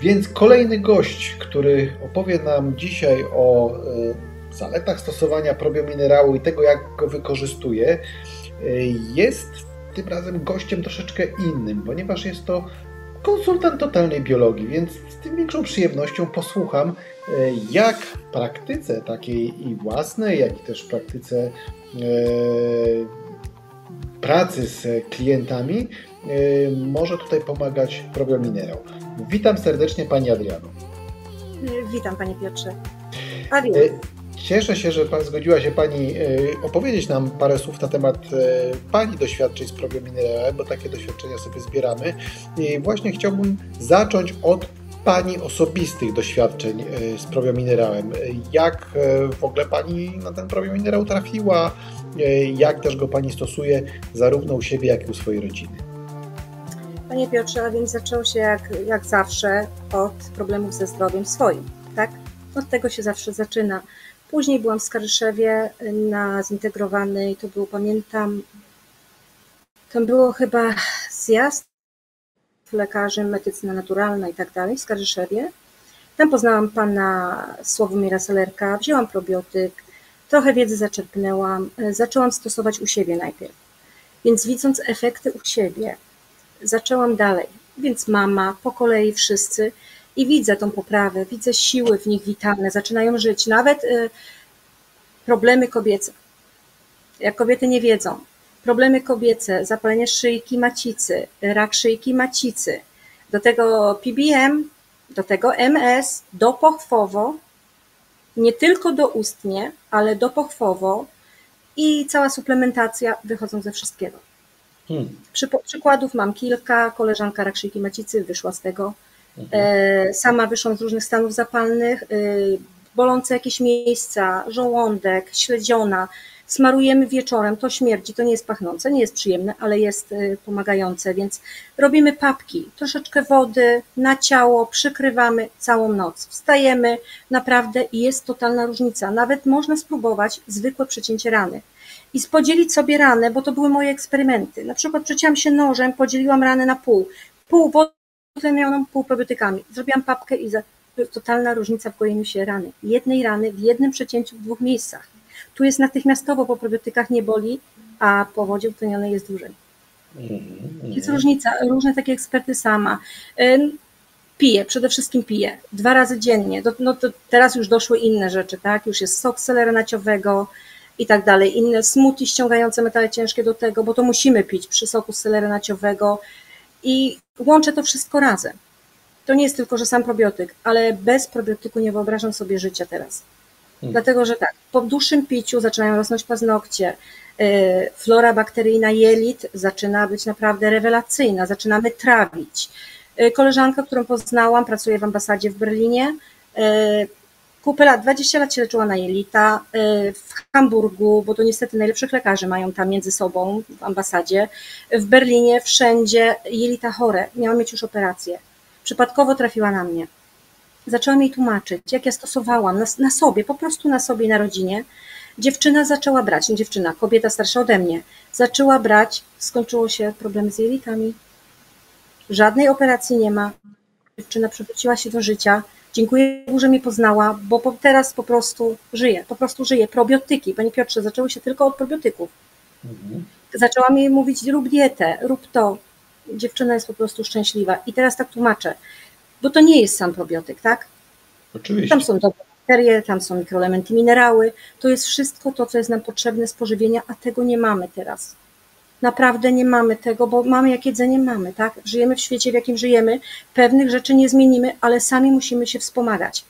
Więc kolejny gość, który opowie nam dzisiaj o zaletach stosowania probiominerału i tego, jak go wykorzystuje, jest tym razem gościem troszeczkę innym, ponieważ jest to konsultant totalnej biologii, więc z tym większą przyjemnością posłucham, e, jak w praktyce takiej i własnej, jak i też w praktyce e, pracy z klientami e, może tutaj pomagać probiominerał. Witam serdecznie Pani Adriano. Witam Panie Piotrze. A więc... Cieszę się, że zgodziła się Pani opowiedzieć nam parę słów na temat Pani doświadczeń z probiominerałem, bo takie doświadczenia sobie zbieramy. I właśnie chciałbym zacząć od Pani osobistych doświadczeń z probiominerałem. Jak w ogóle Pani na ten probiominerał trafiła? Jak też go Pani stosuje zarówno u siebie, jak i u swojej rodziny? Panie Piotrze, a więc zaczęło się jak, jak zawsze od problemów ze zdrowiem swoim, tak? Od tego się zawsze zaczyna. Później byłam w Skaryszewie na zintegrowanej, to było, pamiętam, tam było chyba zjazd lekarzy, medycyna naturalna i tak dalej w Skaryszewie. Tam poznałam pana Sławomira Selerka, wzięłam probiotyk, trochę wiedzy zaczerpnęłam, zaczęłam stosować u siebie najpierw. Więc widząc efekty u siebie, zaczęłam dalej. Więc mama, po kolei wszyscy i widzę tą poprawę, widzę siły w nich witalne, zaczynają żyć. Nawet y, problemy kobiece. Jak kobiety nie wiedzą, problemy kobiece, zapalenie szyjki macicy, rak szyjki macicy, do tego PBM, do tego MS, dopochwowo, nie tylko doustnie, ale dopochwowo i cała suplementacja wychodzą ze wszystkiego. Hmm. Przy, przykładów mam kilka. Koleżanka rak szyjki macicy wyszła z tego. Mhm. E, sama wyszłam z różnych stanów zapalnych, e, bolące jakieś miejsca, żołądek, śledziona. Smarujemy wieczorem, to śmierdzi, to nie jest pachnące, nie jest przyjemne, ale jest e, pomagające, więc robimy papki, troszeczkę wody na ciało, przykrywamy całą noc. Wstajemy naprawdę i jest totalna różnica. Nawet można spróbować zwykłe przecięcie rany i podzielić sobie ranę, bo to były moje eksperymenty. Na przykład przecięłam się nożem, podzieliłam ranę na pół. Pół wody tlenioną półprobiotykami. Zrobiłam papkę i za, totalna różnica w gojeniu się rany. Jednej rany w jednym przecięciu w dwóch miejscach. Tu jest natychmiastowo po probiotykach nie boli, a po wodzie utlenionej jest dłużej. Mm, jest różnica, różne takie eksperty sama. Piję, przede wszystkim piję, dwa razy dziennie. No to teraz już doszły inne rzeczy, tak? Już jest sok selera naciowego i tak dalej. Inne smoothie ściągające metale ciężkie do tego, bo to musimy pić przy soku selera naciowego i łączę to wszystko razem. To nie jest tylko, że sam probiotyk, ale bez probiotyku nie wyobrażam sobie życia teraz. Hmm. Dlatego, że tak, po dłuższym piciu zaczynają rosnąć paznokcie, y, flora bakteryjna jelit zaczyna być naprawdę rewelacyjna, zaczynamy trawić. Y, koleżanka, którą poznałam, pracuje w ambasadzie w Berlinie, y, kupę lat, 20 lat się leczyła na jelita y, w Hamburgu, bo to niestety najlepszych lekarzy mają tam między sobą w ambasadzie. W Berlinie wszędzie jelita chore, miała mieć już operację. Przypadkowo trafiła na mnie. Zaczęłam jej tłumaczyć, jak ja stosowałam na, na sobie, po prostu na sobie na rodzinie. Dziewczyna zaczęła brać, nie dziewczyna, kobieta starsza ode mnie, zaczęła brać, skończyło się problem z jelitami. Żadnej operacji nie ma. Dziewczyna przywróciła się do życia Dziękuję, że mnie poznała, bo po, teraz po prostu żyję, po prostu żyję. Probiotyki, Panie Piotrze, zaczęły się tylko od probiotyków. Mhm. Zaczęłam jej mówić, rób dietę, rób to. Dziewczyna jest po prostu szczęśliwa. I teraz tak tłumaczę, bo to nie jest sam probiotyk, tak? Oczywiście. Tam są dobre bakterie, tam są mikroelementy, minerały. To jest wszystko to, co jest nam potrzebne z pożywienia, a tego nie mamy teraz naprawdę nie mamy tego, bo mamy jak jedzenie mamy, tak? Żyjemy w świecie, w jakim żyjemy, pewnych rzeczy nie zmienimy, ale sami musimy się wspomagać.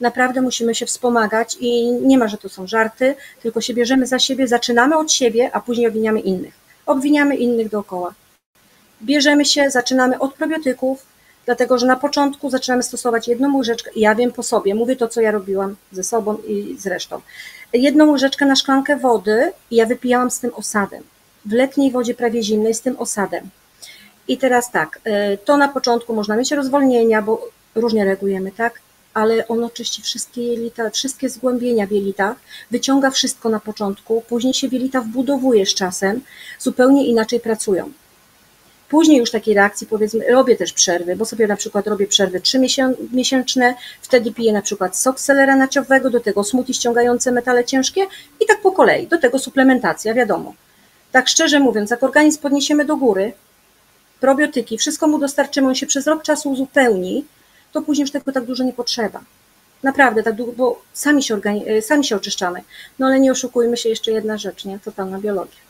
Naprawdę musimy się wspomagać i nie ma, że to są żarty, tylko się bierzemy za siebie, zaczynamy od siebie, a później obwiniamy innych. Obwiniamy innych dookoła. Bierzemy się, zaczynamy od probiotyków, dlatego że na początku zaczynamy stosować jedną łyżeczkę, ja wiem po sobie, mówię to, co ja robiłam ze sobą i z resztą. Jedną łyżeczkę na szklankę wody i ja wypijałam z tym osadem w letniej wodzie prawie zimnej z tym osadem. I teraz tak, y, to na początku można mieć rozwolnienia, bo różnie reagujemy, tak? Ale ono czyści wszystkie jelita, wszystkie zgłębienia w jelitach, wyciąga wszystko na początku, później się jelita wbudowuje z czasem, zupełnie inaczej pracują. Później już takiej reakcji powiedzmy, robię też przerwy, bo sobie na przykład robię przerwy trzymiesięczne, wtedy piję na przykład sok selera naciowego, do tego smuti ściągające metale ciężkie i tak po kolei, do tego suplementacja, wiadomo. Tak szczerze mówiąc, jak organizm podniesiemy do góry, probiotyki, wszystko mu dostarczymy, on się przez rok czasu uzupełni, to później już tego tak dużo nie potrzeba. Naprawdę, tak długo, bo sami się, organi- sami się oczyszczamy. No ale nie oszukujmy się, jeszcze jedna rzecz, nie? Totalna biologia.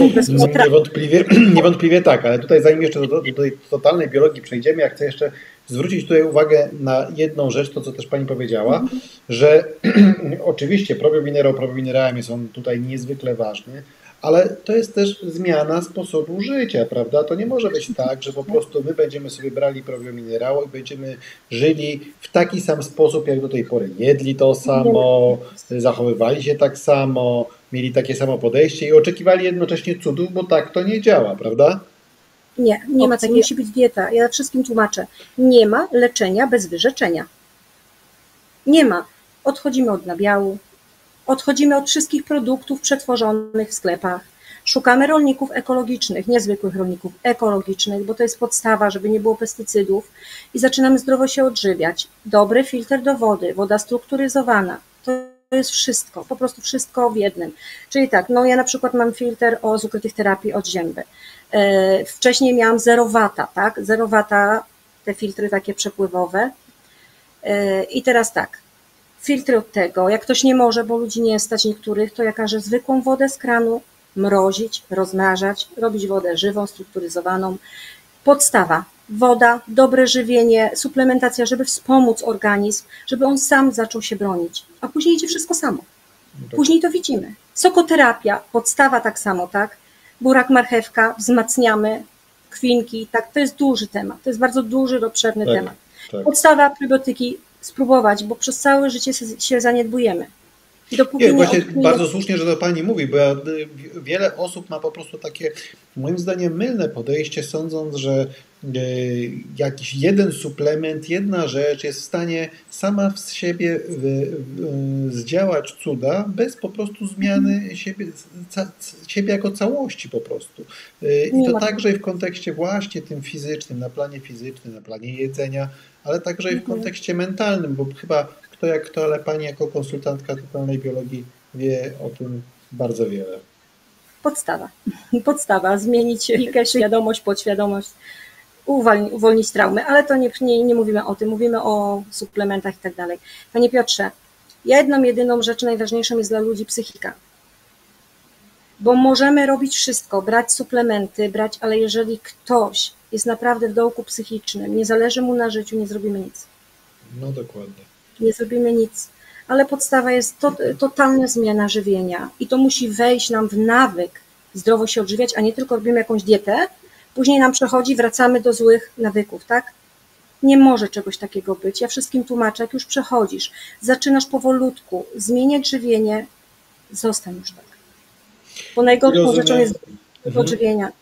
No, niewątpliwie, niewątpliwie tak, ale tutaj zanim jeszcze do, do, do tej totalnej biologii przejdziemy, ja chcę jeszcze zwrócić tutaj uwagę na jedną rzecz, to co też Pani powiedziała, mm -hmm. że oczywiście probiominerał probiominerałem jest on tutaj niezwykle ważny, ale to jest też zmiana sposobu życia, prawda? To nie może być tak, że po prostu my będziemy sobie brali probiominerał i będziemy żyli w taki sam sposób, jak do tej pory. Jedli to samo, zachowywali się tak samo, mieli takie samo podejście i oczekiwali jednocześnie cudów, bo tak to nie działa, prawda? Nie, nie ma takiej, musi być dieta. Ja wszystkim tłumaczę. Nie ma leczenia bez wyrzeczenia. Nie ma. Odchodzimy od nabiału, odchodzimy od wszystkich produktów przetworzonych w sklepach. Szukamy rolników ekologicznych, niezwykłych rolników ekologicznych, bo to jest podstawa, żeby nie było pestycydów i zaczynamy zdrowo się odżywiać. Dobry filtr do wody, woda strukturyzowana. To jest wszystko, po prostu wszystko w jednym. Czyli tak, no ja na przykład mam filtr o z ukrytych terapii od zięby. Wcześniej miałam zerowata, tak? Zerowata, te filtry takie przepływowe. I teraz tak, filtry od tego, jak ktoś nie może, bo ludzi nie stać niektórych, to ja każę zwykłą wodę z kranu mrozić, rozmrażać, robić wodę żywą, strukturyzowaną. Podstawa, woda, dobre żywienie, suplementacja, żeby wspomóc organizm, żeby on sam zaczął się bronić, a później idzie wszystko samo. Później to widzimy. Sokoterapia, podstawa tak samo, tak? Burak, marchewka, wzmacniamy, kwinki, tak, to jest duży temat, to jest bardzo duży, obszerny tak, temat. Tak. Podstawa, probiotyki, spróbować, bo przez całe życie się zaniedbujemy. Dopóki nie, właśnie nie... bardzo słusznie, że to Pani mówi, bo ja, wiele osób ma po prostu takie, moim zdaniem, mylne podejście, sądząc, że e, jakiś jeden suplement, jedna rzecz jest w stanie sama z siebie zdziałać cuda bez po prostu zmiany siebie, ca, siebie jako całości po prostu. I to także i w kontekście właśnie tym fizycznym, na planie fizycznym, na planie jedzenia, ale także i w mhm. kontekście mentalnym, bo chyba kto jak kto, ale Pani jako konsultantka totalnej biologii wie o tym bardzo wiele. Podstawa. Podstawa. Zmienić świadomość, podświadomość, uwolnić, uwolnić traumy, ale to nie, nie, nie mówimy o tym, mówimy o suplementach i tak dalej. Panie Piotrze, jedną, jedyną rzecz najważniejszą jest dla ludzi psychika. Bo możemy robić wszystko, brać suplementy, brać, ale jeżeli ktoś jest naprawdę w dołku psychicznym, nie zależy mu na życiu, nie zrobimy nic. No dokładnie. Nie zrobimy nic. Ale podstawa jest to, totalna zmiana żywienia i to musi wejść nam w nawyk zdrowo się odżywiać, a nie tylko robimy jakąś dietę, później nam przechodzi, wracamy do złych nawyków, tak? Nie może czegoś takiego być. Ja wszystkim tłumaczę, jak już przechodzisz, zaczynasz powolutku zmieniać żywienie, zostań już tak. Bo najgorszą rzeczą jest mhm. odżywienia.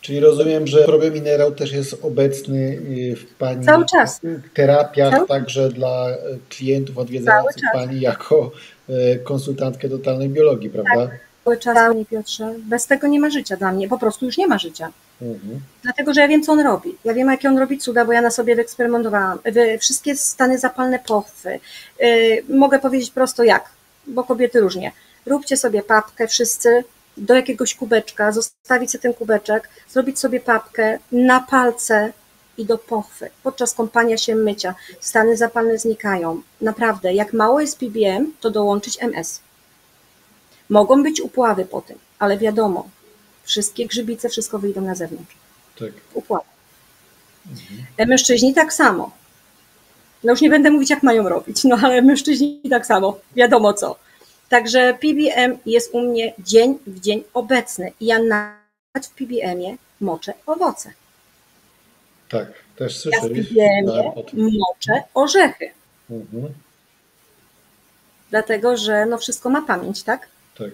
Czyli rozumiem, że probiominerał też jest obecny y, w Pani Cały czas. terapiach, Cały... także dla klientów odwiedzających Pani jako y, konsultantkę totalnej biologii, prawda? Tak. Cały czas, Panie Piotrze. Bez tego nie ma życia dla mnie, po prostu już nie ma życia. Mhm. Dlatego, że ja wiem, co on robi. Ja wiem, jakie on robi cuda, bo ja na sobie wyeksperymentowałam. Wszystkie stany zapalne pochwy. Y, mogę powiedzieć prosto jak, bo kobiety różnie. Róbcie sobie papkę wszyscy, do jakiegoś kubeczka, zostawić sobie ten kubeczek, zrobić sobie papkę na palce i do pochwy. Podczas kąpania się mycia stany zapalne znikają. Naprawdę, jak mało jest PBM, to dołączyć MS. Mogą być upławy po tym, ale wiadomo, wszystkie grzybice, wszystko wyjdą na zewnątrz. Tak. Upławy. Mhm. Mężczyźni tak samo. No już nie będę mówić, jak mają robić, no ale mężczyźni tak samo. Wiadomo co Także PBM jest u mnie dzień w dzień obecny i ja nawet w PBM-ie moczę owoce. Tak, też słyszę. Ja w PBM-ie moczę orzechy. Mhm. Dlatego, że no wszystko ma pamięć, tak? Tak.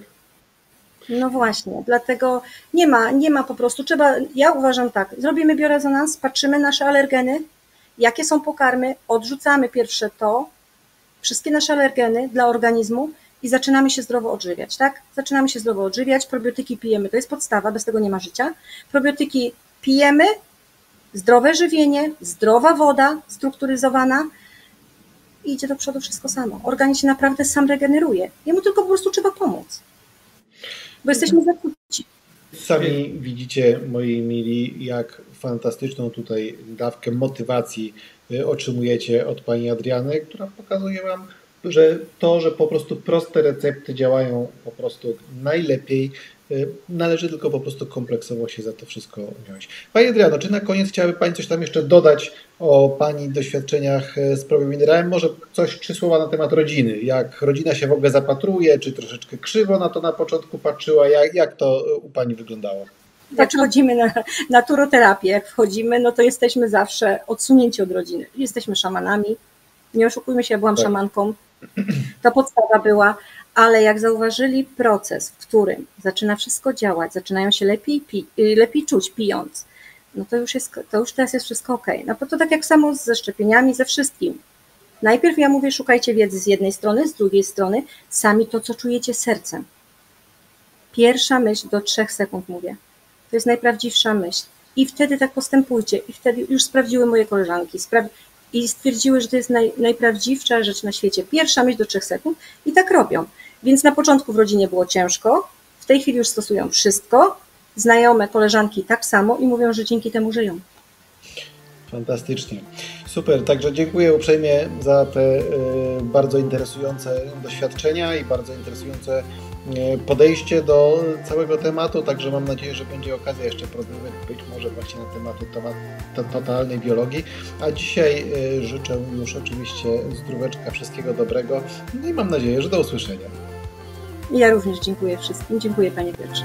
No właśnie, dlatego nie ma, nie ma po prostu, trzeba, ja uważam tak, zrobimy biorezonans, patrzymy nasze alergeny, jakie są pokarmy, odrzucamy pierwsze to, wszystkie nasze alergeny dla organizmu i zaczynamy się zdrowo odżywiać, tak? Zaczynamy się zdrowo odżywiać, probiotyki pijemy, to jest podstawa, bez tego nie ma życia. Probiotyki pijemy, zdrowe żywienie, zdrowa woda strukturyzowana i idzie do przodu wszystko samo. Organizm się naprawdę sam regeneruje. Jemu tylko po prostu trzeba pomóc. Bo jesteśmy zakłóci. Sami widzicie, moi mili, jak fantastyczną tutaj dawkę motywacji y, otrzymujecie od pani Adriany, która pokazuje wam, że to, że po prostu proste recepty działają po prostu najlepiej, y, należy tylko po prostu kompleksowo się za to wszystko wziąć. Pani Adriano, czy na koniec chciałaby Pani coś tam jeszcze dodać o Pani doświadczeniach y, z probią minerałem? Może coś, trzy słowa na temat rodziny. Jak rodzina się w ogóle zapatruje, czy troszeczkę krzywo na to na początku patrzyła? Jak, jak to u Pani wyglądało? Jak wchodzimy na naturoterapię, jak wchodzimy, no to jesteśmy zawsze odsunięci od rodziny. Jesteśmy szamanami. Nie oszukujmy się, ja byłam Tak. szamanką. To podstawa była, ale jak zauważyli proces, w którym zaczyna wszystko działać, zaczynają się lepiej, pi, y, lepiej czuć pijąc, no to już, jest, to już teraz jest wszystko ok. No to, to tak jak samo ze szczepieniami, ze wszystkim. Najpierw ja mówię, szukajcie wiedzy z jednej strony, z drugiej strony, sami to, co czujecie sercem. Pierwsza myśl do trzech sekund mówię. To jest najprawdziwsza myśl. I wtedy tak postępujcie. I wtedy już sprawdziły moje koleżanki. I stwierdziły, że to jest naj, najprawdziwsza rzecz na świecie. Pierwsza myśl do trzech sekund i tak robią. Więc na początku w rodzinie było ciężko, w tej chwili już stosują wszystko. Znajome koleżanki tak samo i mówią, że dzięki temu żyją. Fantastycznie. Super, także dziękuję uprzejmie za te y, bardzo interesujące doświadczenia i bardzo interesujące podejście do całego tematu. Także mam nadzieję, że będzie okazja jeszcze porozmawiać być może właśnie na temat temat to, totalnej biologii. A dzisiaj y, życzę już oczywiście zdróweczka, wszystkiego dobrego. No i mam nadzieję, że do usłyszenia. Ja również dziękuję wszystkim. Dziękuję Panie Piotrze.